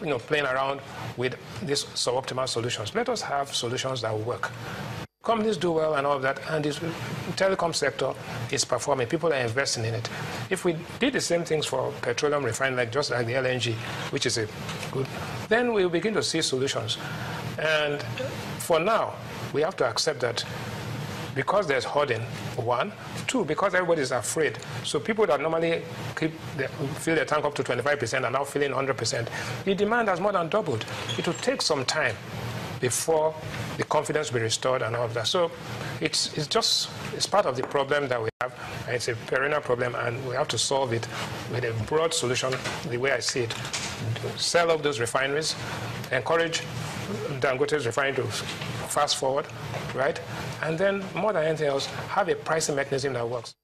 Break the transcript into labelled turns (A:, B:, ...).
A: you know, playing around with these suboptimal solutions. Let us have solutions that work. Companies do well and all of that, and the telecom sector is performing. People are investing in it. If we did the same things for petroleum refining, like just like the LNG, which is a good, then we'll begin to see solutions. And for now, we have to accept that because there's hoarding, one. Two, because everybody's afraid. So people that normally keep the, fill their tank up to 25% are now filling 100%. The demand has more than doubled. It will take some time before the confidence be restored and all of that. So it's, it's just, it's part of the problem that we have. It's a perennial problem, and we have to solve it with a broad solution, the way I see it. Sell off those refineries, encourage Dangote's referring to fast forward, right? And then, more than anything else, have a pricing mechanism that works.